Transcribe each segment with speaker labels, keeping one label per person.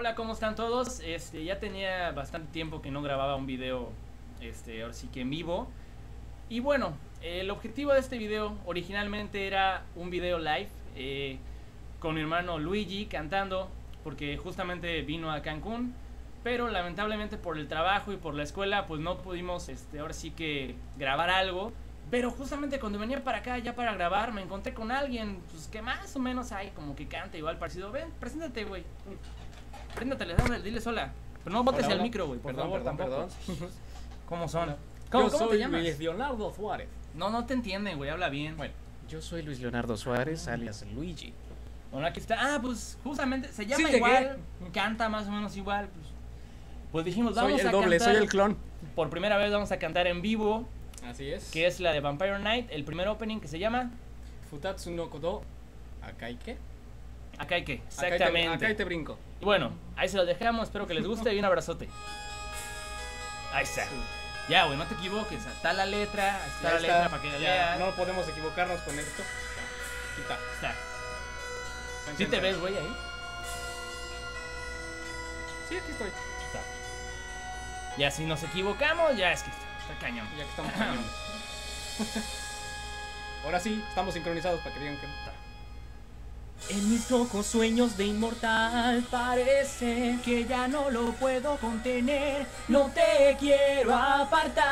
Speaker 1: Hola, ¿cómo están todos? Este, ya tenía bastante tiempo que no grababa un video, este, ahora sí que en vivo. Y bueno, el objetivo de este video originalmente era un video live eh, con mi hermano Luigi cantando, porque justamente vino a Cancún. Pero lamentablemente por el trabajo y por la escuela, pues no pudimos, este, ahora sí que grabar algo. Pero justamente cuando venía para acá ya para grabar, me encontré con alguien, pues que más o menos hay como que canta igual parecido. Ven, preséntate, güey. Préndatele, dale, diles hola. Pero no botes
Speaker 2: Hola,
Speaker 1: al
Speaker 2: hola.
Speaker 1: micro, güey, por
Speaker 2: Perdón,
Speaker 1: favor,
Speaker 2: perdón,
Speaker 1: tampoco. ¿Cómo son? ¿Cómo,
Speaker 2: yo
Speaker 1: cómo
Speaker 2: soy
Speaker 1: te llamas?
Speaker 2: Luis Leonardo Suárez.
Speaker 1: No, no te entienden, güey, habla bien.
Speaker 2: Bueno, yo soy Luis Leonardo Suárez, alias Luigi.
Speaker 1: Bueno, aquí está. Ah, pues justamente se llama
Speaker 2: Sí, llegué.
Speaker 1: igual, canta más o menos igual. Pues, pues dijimos, vamos
Speaker 2: Soy el
Speaker 1: a
Speaker 2: doble,
Speaker 1: cantar.
Speaker 2: soy el clon.
Speaker 1: Por primera vez vamos a cantar en vivo,
Speaker 2: Así es.
Speaker 1: que es la de Vampire Night, el primer opening que se llama
Speaker 2: Futatsu no Kodo Akaike.
Speaker 1: Akaike.
Speaker 2: Akaite-
Speaker 1: Exactamente.
Speaker 2: Akaite brinco.
Speaker 1: Y bueno, ahí se los dejamos, espero que les guste y un abrazote. Ahí está. Ya, güey, no te equivoques, está la letra, está
Speaker 2: Ya
Speaker 1: la
Speaker 2: está,
Speaker 1: letra para que la leas.
Speaker 2: No podemos equivocarnos con esto. Quita.
Speaker 1: Está. ¿Sí te ves, güey, ahí?
Speaker 2: Sí, aquí estoy.
Speaker 1: Está. Ya si nos equivocamos, ya es que está, está cañón.
Speaker 2: Ya que estamos cañones. Ahora sí, estamos sincronizados para que digan que.
Speaker 1: En mis rojos sueños de inmortal parece que ya no lo puedo contener, no te quiero apartar.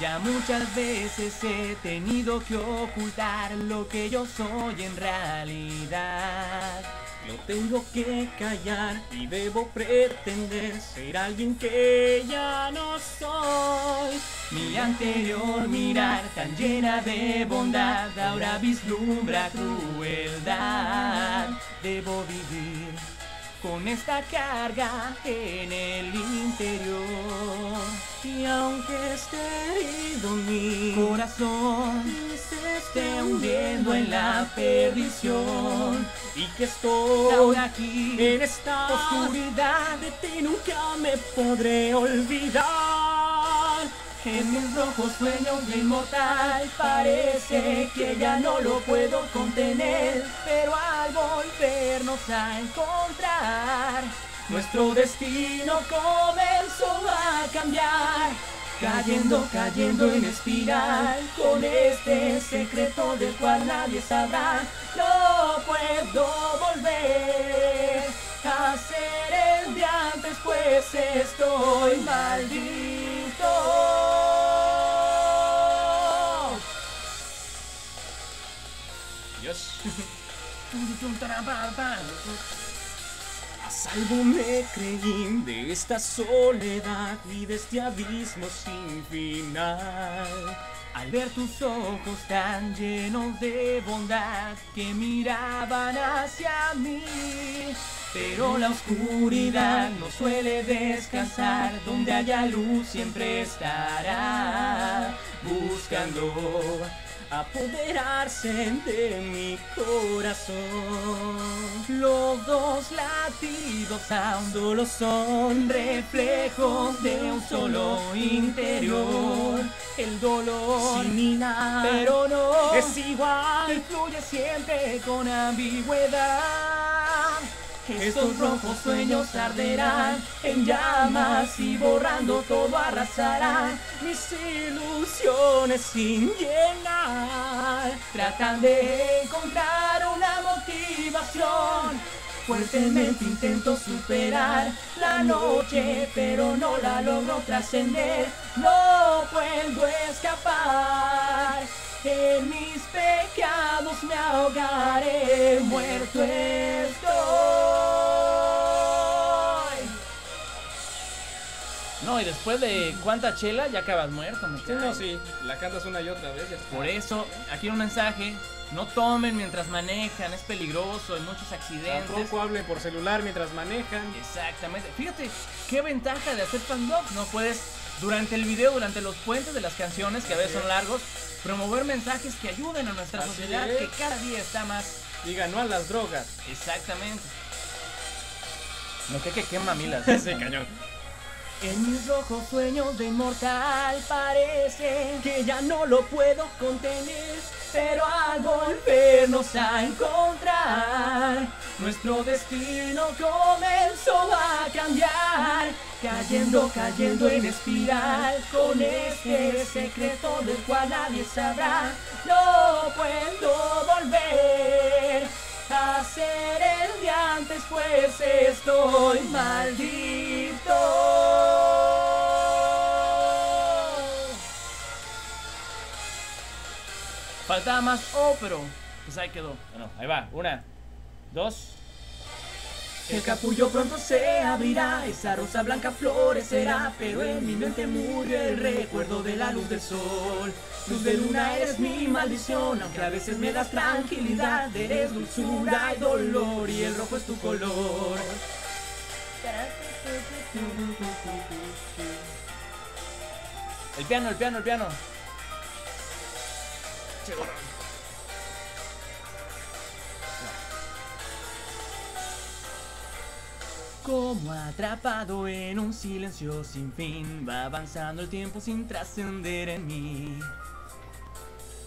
Speaker 1: Ya muchas veces he tenido que ocultar lo que yo soy en realidad.
Speaker 2: Lo tengo que callar y debo pretender ser alguien que ya no soy.
Speaker 1: Mi anterior mirar tan llena de bondad ahora vislumbra crueldad. Debo vivir con esta carga en el interior.
Speaker 2: Y aunque esté herido mi
Speaker 1: Corazón
Speaker 2: se
Speaker 1: esté hundiendo en la perdición.
Speaker 2: Y que estoy
Speaker 1: Ahora aquí
Speaker 2: en esta
Speaker 1: oscuridad
Speaker 2: de ti nunca me podré olvidar.
Speaker 1: En mis rojos sueños de inmortal parece que ya no lo puedo contener, pero al volvernos a encontrar, nuestro destino comenzó a cambiar. Cayendo, cayendo en espiral, con este secreto del cual nadie sabrá, no puedo volver a ser el de antes, pues estoy maldito.
Speaker 2: Salvo me creí de esta soledad y de este abismo sin final.
Speaker 1: Al ver tus ojos tan llenos de bondad que miraban hacia mí. Pero la oscuridad no suele descansar, donde haya luz siempre estará buscando
Speaker 2: apoderarse de mi corazón.
Speaker 1: Los dos latidos aún solo son reflejos de un solo interior. El dolor,
Speaker 2: Similar,
Speaker 1: pero no
Speaker 2: es igual.
Speaker 1: influye siempre con ambigüedad. Estos rojos sueños arderán en llamas y borrando todo arrasarán.
Speaker 2: Mis ilusiones sin llenar.
Speaker 1: Tratan de encontrar una motivación. Fuertemente intento superar la noche, pero no la logro trascender. No puedo escapar. En mis pecados me ahogaré, muerto estoy. No, y después de cuánta chela ya acabas muerto, me
Speaker 2: Sí, no, sí, la cantas una y otra vez. ya está.
Speaker 1: por eso, aquí un mensaje, no tomen mientras manejan, es peligroso, hay muchos accidentes.
Speaker 2: Tampoco hable por celular mientras manejan.
Speaker 1: Exactamente. Fíjate, qué ventaja de hacer fan ¿no? Puedes, durante el video, durante los puentes de las canciones, que a veces son largos, promover mensajes que ayuden a nuestra
Speaker 2: Así
Speaker 1: sociedad,
Speaker 2: es.
Speaker 1: que cada día está más...
Speaker 2: Diga no a las drogas.
Speaker 1: Exactamente. No que que quema mamilas.
Speaker 2: Ese cañón.
Speaker 1: En mis rojos sueños de inmortal parece que ya no lo puedo contener, pero al volver volvernos a encontrar. Nuestro destino comenzó a cambiar, cayendo, cayendo en espiral, con este secreto del cual nadie sabrá. No puedo volver a ser el de antes, pues estoy maldito.
Speaker 3: Faltaba más O, pero pues ahí quedó. Bueno, ahí va. Una, dos.
Speaker 1: El capullo pronto se abrirá, esa rosa blanca florecerá, pero en mi mente murió el recuerdo de la luz del sol. Luz de luna eres mi maldición, aunque a veces me das tranquilidad, eres dulzura y dolor y el rojo es tu color.
Speaker 3: El piano, el piano, el piano.
Speaker 1: Como atrapado en un silencio sin fin, va avanzando el tiempo sin trascender en mí.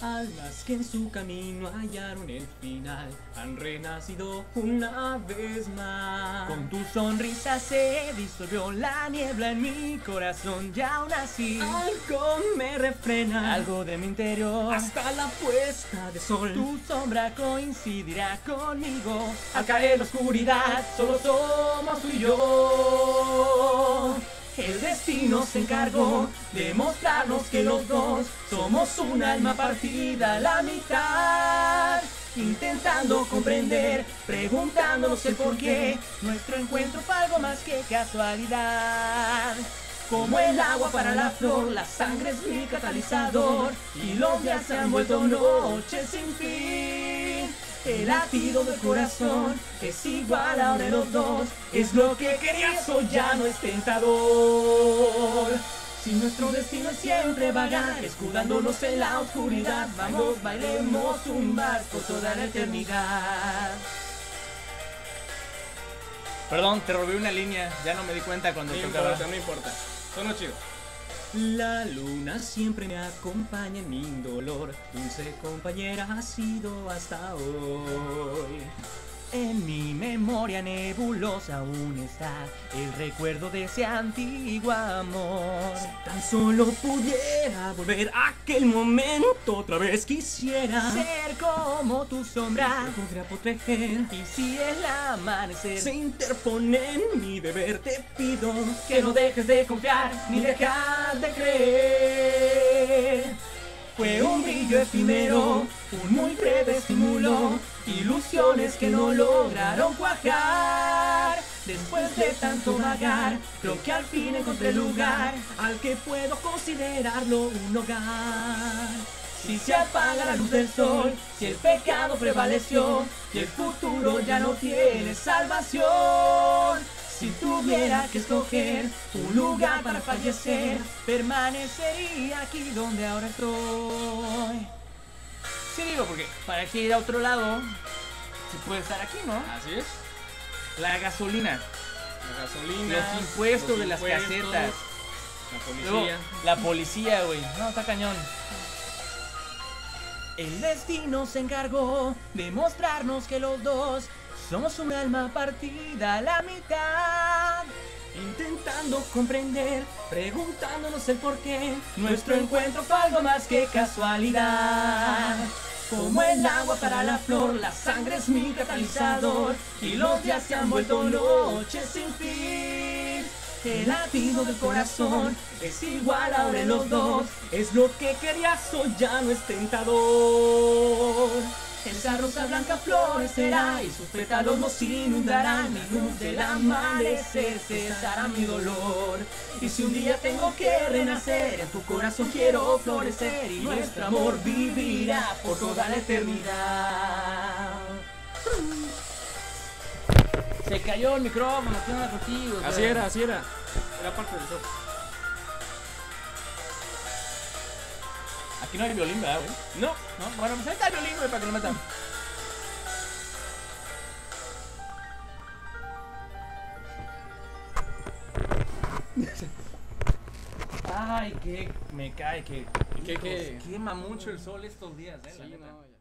Speaker 1: Almas que en su camino hallaron el final, han renacido una vez más. Con tu sonrisa se disolvió la niebla en mi corazón, ya aún así. Algo me refrena, algo de mi interior, hasta la puesta de sol. Tu sombra coincidirá conmigo, al caer la oscuridad, solo somos tú y yo. El destino se encargó de mostrarnos que los dos somos un alma partida a la mitad. Intentando comprender, preguntándonos el por qué. Nuestro encuentro fue algo más que casualidad. Como el agua para la flor, la sangre es mi catalizador. Y los días se han vuelto noches sin fin. El latido del corazón es igual ahora de los dos. Es lo que querías o ya no es tentador. Si nuestro destino es siempre vagar, escudándonos en la oscuridad, vamos, bailemos un vals por toda la eternidad.
Speaker 3: Perdón, te robé una línea. Ya no me di cuenta cuando
Speaker 2: No
Speaker 3: tocaba.
Speaker 2: importa, no importa. Sonó chido.
Speaker 1: La luna siempre me acompaña en mi dolor, dulce compañera ha sido hasta hoy. En mi memoria nebulosa aún está el recuerdo de ese antiguo amor. Si tan solo pudiera volver a aquel momento, otra vez quisiera ser como tu sombra. Podría proteger y si el amanecer se interpone en mi deber, te pido que no dejes de confiar ni dejar de creer. Fue un brillo efímero, un muy breve estímulo, ilusiones que no lograron cuajar. Después de tanto vagar, creo que al fin encontré lugar al que puedo considerarlo un hogar. Si se apaga la luz del sol, si el pecado prevaleció, y el futuro ya no tiene salvación. Si tuviera que escoger un lugar para fallecer, permanecería aquí donde ahora estoy.
Speaker 3: Sí, digo, porque para que ir a otro lado, se puede estar aquí, ¿no?
Speaker 2: Así es.
Speaker 3: La gasolina,
Speaker 2: La gasolina.
Speaker 3: los impuestos
Speaker 2: los
Speaker 3: de las
Speaker 2: impuestos,
Speaker 3: casetas,
Speaker 2: La
Speaker 3: luego
Speaker 2: policía.
Speaker 3: la policía, güey. No, está cañón.
Speaker 1: El destino se encargó de mostrarnos que los dos somos un alma partida a la mitad. Intentando comprender, preguntándonos el por qué. Nuestro encuentro fue algo más que casualidad. Como el agua para la flor, la sangre es mi catalizador. Y los días se han vuelto noches sin fin. El latido del corazón es igual ahora en los dos. Es lo que querías o ya no es tentador. Esa rosa blanca florecerá y sus pétalos nos inundarán. Y luz del amanecer cesará mi dolor. Y si un día tengo que renacer, en tu corazón quiero florecer. Y nuestro amor vivirá por toda la eternidad.
Speaker 3: Se cayó el micrófono, ¿qué onda contigo?
Speaker 2: Así era, así era. Era parte del show.
Speaker 3: Aquí no hay violín, ¿verdad, güey?
Speaker 2: No.
Speaker 3: No, bueno, pues ahí está el violín, güey, para que lo metan. Ay, que me cae, que
Speaker 2: ¿Qué, qué?
Speaker 3: quema mucho el sol estos días, eh, la neta.
Speaker 2: no.